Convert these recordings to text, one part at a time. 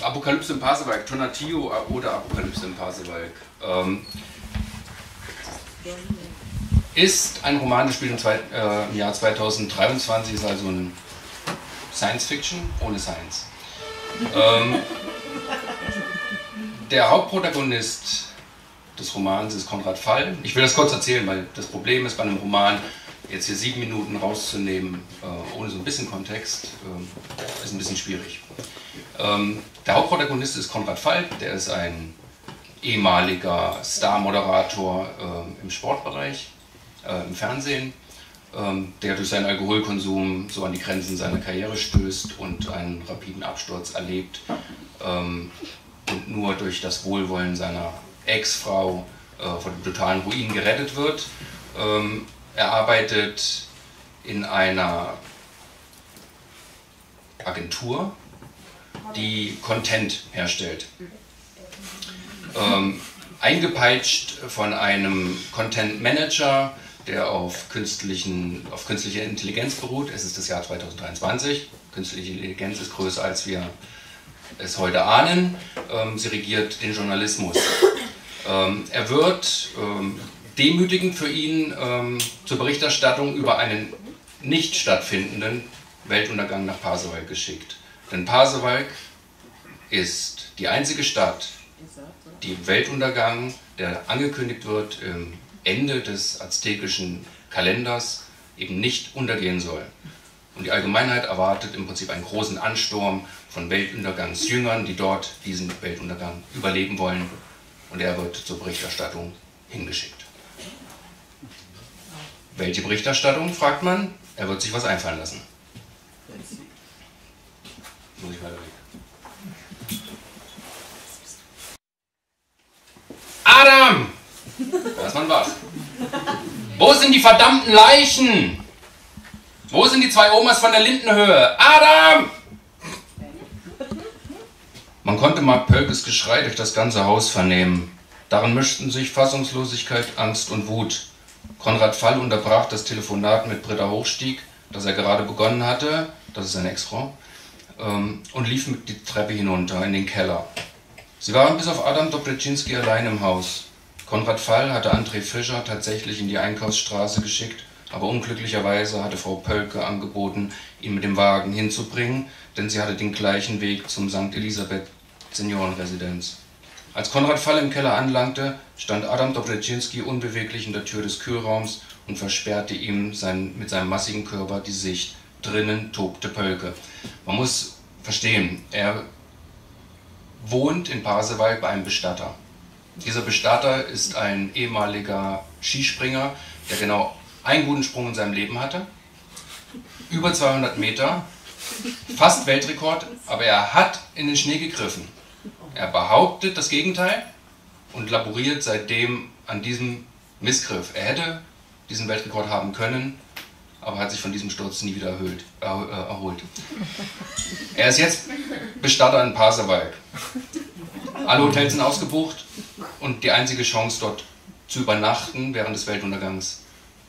Apokalypse im Pasewalk, Tonatio oder Apokalypse im Pasewalk. Ähm, ist ein Roman, das spielt im, zwei, äh, im Jahr 2023, ist also ein Science Fiction ohne Science. Ähm, der Hauptprotagonist des Romans ist Konrad Fall. Ich will das kurz erzählen, weil das Problem ist bei einem Roman, jetzt hier sieben Minuten rauszunehmen, äh, ohne so ein bisschen Kontext, äh, ist ein bisschen schwierig. Ähm, der Hauptprotagonist ist Konrad Falk, der ist ein ehemaliger Star-Moderator äh, im Sportbereich, im Fernsehen, ähm, der durch seinen Alkoholkonsum so an die Grenzen seiner Karriere stößt und einen rapiden Absturz erlebt ähm, und nur durch das Wohlwollen seiner Ex-Frau äh, von dem totalen Ruin gerettet wird. Er arbeitet in einer Agentur, die Content herstellt. Ähm, eingepeitscht von einem Content Manager, der auf, künstlichen, auf künstlicher Intelligenz beruht. Es ist das Jahr 2023. Künstliche Intelligenz ist größer, als wir es heute ahnen. Ähm, sie regiert den Journalismus. Ähm, er wird ähm, demütigend für ihn ähm, zur Berichterstattung über einen nicht stattfindenden Weltuntergang nach Pasewalk geschickt. Denn Pasewalk ist die einzige Stadt, die im Weltuntergang, der angekündigt wird, im Ende des aztekischen Kalenders, eben nicht untergehen soll. Und die Allgemeinheit erwartet im Prinzip einen großen Ansturm von Weltuntergangsjüngern, die dort diesen Weltuntergang überleben wollen. Und er wird zur Berichterstattung hingeschickt. Welche Berichterstattung, fragt man? Er wird sich was einfallen lassen. Muss ich weiter weg. Adam! Da ist man wach. Wo sind die verdammten Leichen? Wo sind die zwei Omas von der Lindenhöhe? Adam! Man konnte Mark Pölkes Geschrei durch das ganze Haus vernehmen. Darin mischten sich Fassungslosigkeit, Angst und Wut. Konrad Fall unterbrach das Telefonat mit Britta Hochstieg, das er gerade begonnen hatte, das ist seine Ex-Frau, ähm, und lief mit die Treppe hinunter in den Keller. Sie waren bis auf Adam Dobreczynski allein im Haus. Konrad Fall hatte André Fischer tatsächlich in die Einkaufsstraße geschickt, aber unglücklicherweise hatte Frau Pölke angeboten, ihn mit dem Wagen hinzubringen, denn sie hatte den gleichen Weg zum St. Elisabeth Seniorenresidenz. Als Konrad Fall im Keller anlangte, stand Adam Dobreczynski unbeweglich in der Tür des Kühlraums und versperrte ihm mit seinem massigen Körper die Sicht. Drinnen tobte Pölke. Man muss verstehen, er wohnt in Pasewalk bei einem Bestatter. Dieser Bestatter ist ein ehemaliger Skispringer, der genau einen guten Sprung in seinem Leben hatte. Über 200 Meter, fast Weltrekord, aber er hat in den Schnee gegriffen. Er behauptet das Gegenteil und laboriert seitdem an diesem Missgriff. Er hätte diesen Weltrekord haben können, aber hat sich von diesem Sturz nie wieder erhöht, äh, erholt. Er ist jetzt Bestatter in Pasewalk. Alle Hotels sind ausgebucht und die einzige Chance dort zu übernachten während des Weltuntergangs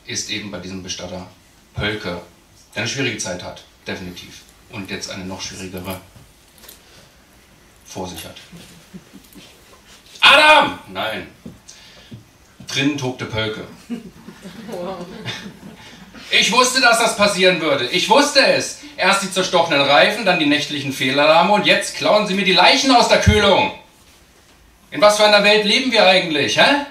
ist eben bei diesem Bestatter Pölke, der eine schwierige Zeit hat, definitiv. Und jetzt eine noch schwierigere vor sich hat. Adam! Nein. Drinnen tobte Pölke. Ich wusste, dass das passieren würde. Ich wusste es. Erst die zerstochenen Reifen, dann die nächtlichen Fehlalarme und jetzt klauen sie mir die Leichen aus der Kühlung. In was für einer Welt leben wir eigentlich, hä?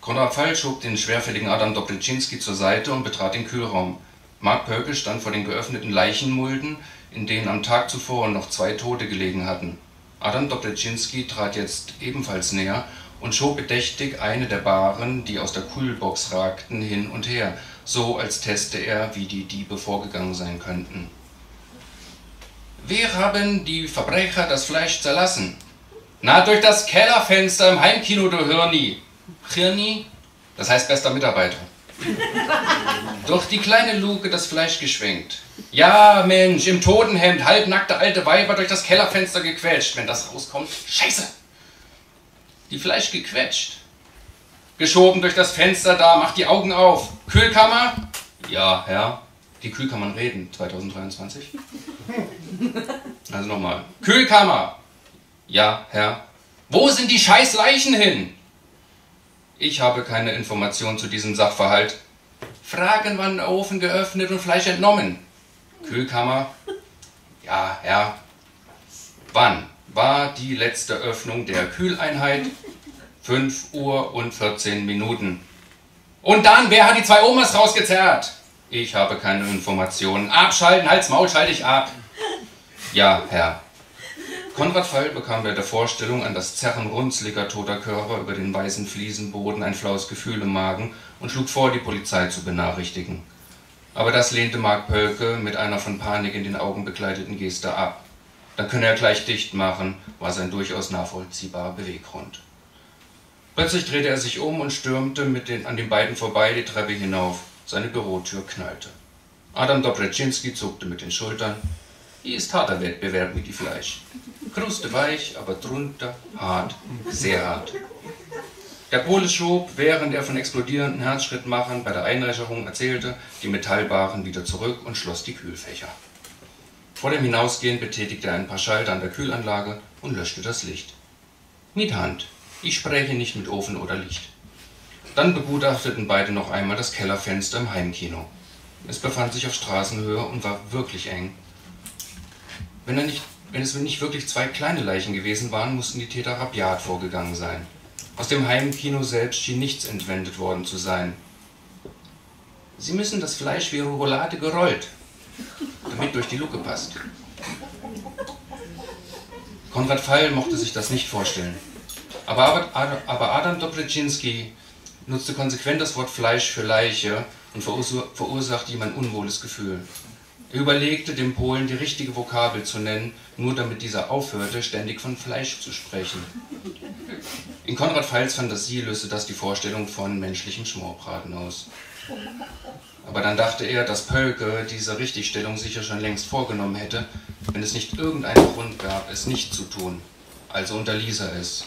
Konrad Fall schob den schwerfälligen Adam Dobryczynski zur Seite und betrat den Kühlraum. Mark Pölke stand vor den geöffneten Leichenmulden, in denen am Tag zuvor noch zwei Tote gelegen hatten. Adam Dobryczynski trat jetzt ebenfalls näher und schob bedächtig eine der Baren, die aus der Kühlbox ragten, hin und her, so als teste er, wie die Diebe vorgegangen sein könnten. Wir haben die Verbrecher das Fleisch zerlassen. Na, durch das Kellerfenster im Heimkino, du Hirni. Hirni? Das heißt bester Mitarbeiter. Durch die kleine Luke das Fleisch geschwenkt. Ja, Mensch, im Totenhemd, halbnackte alte Weiber durch das Kellerfenster gequetscht. Wenn das rauskommt, scheiße. Die Fleisch gequetscht. Geschoben durch das Fenster da, macht die Augen auf. Kühlkammer? Ja, Herr. Die Kühlkammern reden 2023. Also nochmal. Kühlkammer! Ja, Herr. Wo sind die scheiß Leichen hin? Ich habe keine Information zu diesem Sachverhalt. Fragen, wann Ofen geöffnet und Fleisch entnommen. Kühlkammer? Ja, Herr. Wann war die letzte Öffnung der Kühleinheit? 5 Uhr und 14 Minuten. Und dann, wer hat die zwei Omas rausgezerrt? Ich habe keine Informationen. Abschalten, Hals, Maul, schalte ich ab. Ja, Herr. Konrad Fall bekam bei der Vorstellung an das Zerren runzliger toter Körper über den weißen Fliesenboden ein flaues Gefühl im Magen und schlug vor, die Polizei zu benachrichtigen. Aber das lehnte Mark Pölke mit einer von Panik in den Augen begleiteten Geste ab. Dann könne er gleich dicht machen, war sein durchaus nachvollziehbarer Beweggrund. Plötzlich drehte er sich um und stürmte mit den, an den beiden vorbei die Treppe hinauf. Seine Bürotür knallte. Adam Dobreczynski zuckte mit den Schultern. Hier ist harter Wettbewerb mit die Fleisch. Kruste weich, aber drunter hart, sehr hart. Der Pole schob, während er von explodierenden Herzschrittmachern bei der Einreicherung erzählte, die Metallbaren wieder zurück und schloss die Kühlfächer. Vor dem Hinausgehen betätigte er ein paar Schalter an der Kühlanlage und löschte das Licht. Mit Hand. Ich spreche nicht mit Ofen oder Licht. Dann begutachteten beide noch einmal das Kellerfenster im Heimkino. Es befand sich auf Straßenhöhe und war wirklich eng. Wenn, nicht, wenn es nicht wirklich zwei kleine Leichen gewesen waren, mussten die Täter rabiat vorgegangen sein. Aus dem Heimkino selbst schien nichts entwendet worden zu sein. Sie müssen das Fleisch wie Roulade gerollt, damit durch die Luke passt. Konrad Pfeil mochte sich das nicht vorstellen. Aber, aber Adam Dobryczynski nutzte konsequent das Wort Fleisch für Leiche und verursachte ihm ein unwohles Gefühl. Er überlegte, dem Polen die richtige Vokabel zu nennen, nur damit dieser aufhörte, ständig von Fleisch zu sprechen. In Konrad Pfeils Fantasie löste das die Vorstellung von menschlichem Schmorbraten aus. Aber dann dachte er, dass Pölke diese Richtigstellung sicher schon längst vorgenommen hätte, wenn es nicht irgendeinen Grund gab, es nicht zu tun. Also unterließ er es.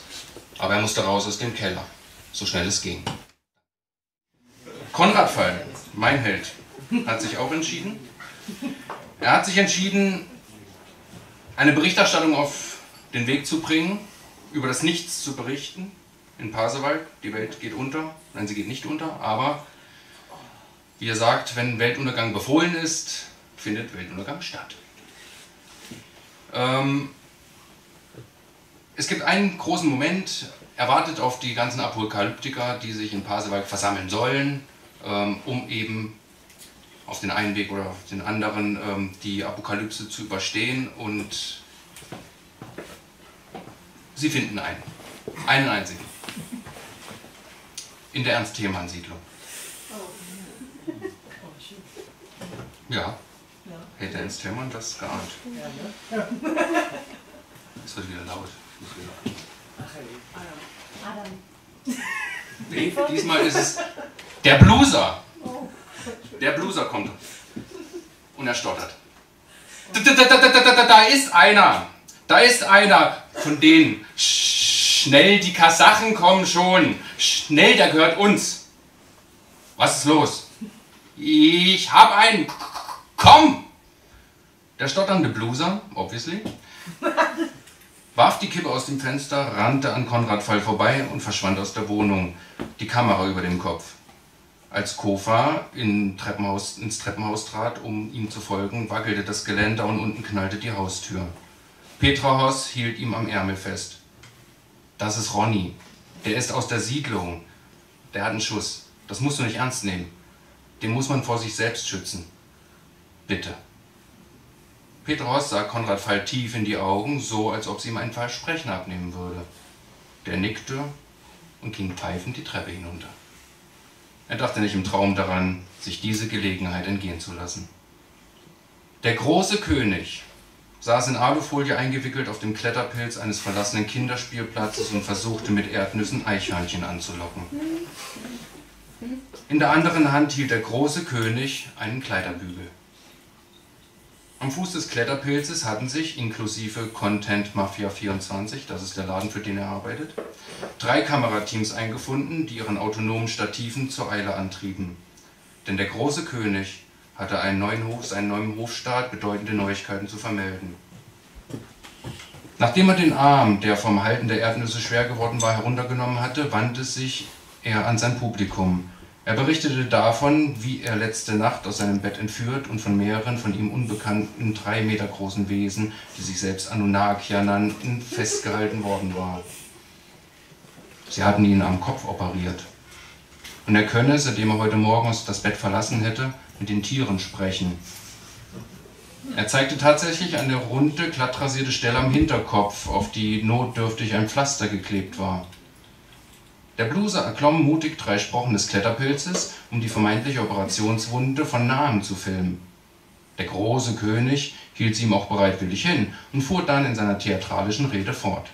Aber er musste raus aus dem Keller, so schnell es ging. Konrad Pfeil, mein Held, hat sich auch entschieden, er hat sich entschieden, eine Berichterstattung auf den Weg zu bringen, über das Nichts zu berichten in Pasewalk. Die Welt geht unter. Nein, sie geht nicht unter, aber wie er sagt, wenn Weltuntergang befohlen ist, findet Weltuntergang statt. Ähm, es gibt einen großen Moment, er wartet auf die ganzen Apokalyptiker, die sich in Pasewalk versammeln sollen, ähm, um eben auf den einen Weg oder auf den anderen ähm, die Apokalypse zu überstehen und sie finden einen. Einen einzigen. In der Ernst-Thiemann-Siedlung. Ja. Hätte Ernst Thiemann das geahnt? Es wird wieder laut. Adam. Nee, diesmal ist es der Blueser. Der Blueser kommt. Und er stottert. Da, da, da, da, ist einer. Da ist einer von denen. Schnell, die Kasachen kommen schon. Schnell, der gehört uns. Was ist los? Ich hab einen. Komm! Der stotternde Blueser, obviously, warf die Kippe aus dem Fenster, rannte an Konrad Fall vorbei und verschwand aus der Wohnung, die Kamera über dem Kopf. Als Kofa in Treppenhaus, ins Treppenhaus trat, um ihm zu folgen, wackelte das Geländer und unten knallte die Haustür. Petra Hoss hielt ihm am Ärmel fest. Das ist Ronny. Der ist aus der Siedlung. Der hat einen Schuss. Das musst du nicht ernst nehmen. Den muss man vor sich selbst schützen. Bitte. Petra Hoss sah Konrad Fall tief in die Augen, so als ob sie ihm ein Versprechen abnehmen würde. Der nickte und ging pfeifend die Treppe hinunter. Er dachte nicht im Traum daran, sich diese Gelegenheit entgehen zu lassen. Der große König saß in Alufolie eingewickelt auf dem Kletterpilz eines verlassenen Kinderspielplatzes und versuchte mit Erdnüssen Eichhörnchen anzulocken. In der anderen Hand hielt der große König einen Kleiderbügel. Am Fuß des Kletterpilzes hatten sich, inklusive Content Mafia 24, das ist der Laden, für den er arbeitet, drei Kamerateams eingefunden, die ihren autonomen Stativen zur Eile antrieben. Denn der große König hatte einen neuen Hof, seinen neuen Hofstaat bedeutende Neuigkeiten zu vermelden. Nachdem er den Arm, der vom Halten der Erdnüsse schwer geworden war, heruntergenommen hatte, wandte sich er an sein Publikum. Er berichtete davon, wie er letzte Nacht aus seinem Bett entführt und von mehreren von ihm unbekannten, drei Meter großen Wesen, die sich selbst Anunnakya nannten, festgehalten worden war. Sie hatten ihn am Kopf operiert. Und er könne, seitdem er heute Morgen das Bett verlassen hätte, mit den Tieren sprechen, er zeigte tatsächlich eine runde, glattrasierte Stelle am Hinterkopf, auf die notdürftig ein Pflaster geklebt war. Der Bluse erklomm mutig drei Sprochen des Kletterpilzes, um die vermeintliche Operationswunde von nahem zu filmen. Der große König hielt sie ihm auch bereitwillig hin und fuhr dann in seiner theatralischen Rede fort.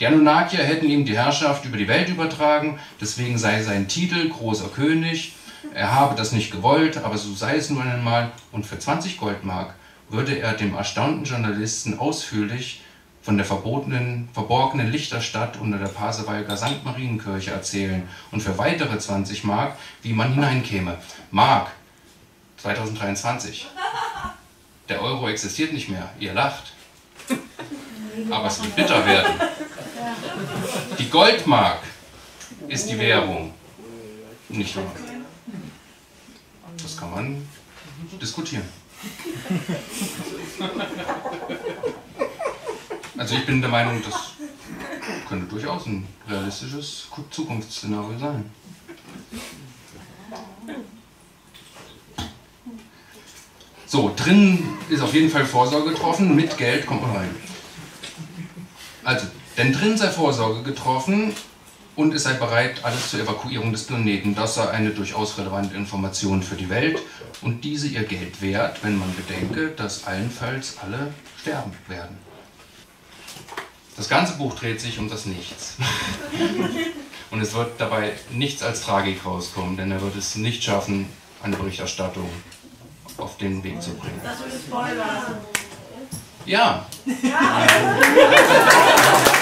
Die Anunnakier hätten ihm die Herrschaft über die Welt übertragen, deswegen sei sein Titel großer König er habe das nicht gewollt, aber so sei es nun einmal, und für 20 Goldmark würde er dem erstaunten Journalisten ausführlich von der verbotenen, verborgenen Lichterstadt unter der Pasewalker St. Marienkirche erzählen und für weitere 20 Mark, wie man hineinkäme. Mark, 2023. Der Euro existiert nicht mehr, ihr lacht. Aber es wird bitter werden. Die Goldmark ist die Währung. Nicht wahr? Das kann man diskutieren. Also ich bin der Meinung, das könnte durchaus ein realistisches Zukunftsszenario sein. So, drin ist auf jeden Fall Vorsorge getroffen, mit Geld kommt man rein. Also, denn drin sei Vorsorge getroffen, und es sei bereit, alles zur Evakuierung des Planeten. Das sei eine durchaus relevante Information für die Welt und diese ihr Geld wert, wenn man bedenke, dass allenfalls alle sterben werden. Das ganze Buch dreht sich um das Nichts. Und es wird dabei nichts als Tragik rauskommen, denn er wird es nicht schaffen, eine Berichterstattung auf den Weg zu bringen. Das ist Spoiler. Ja. ja.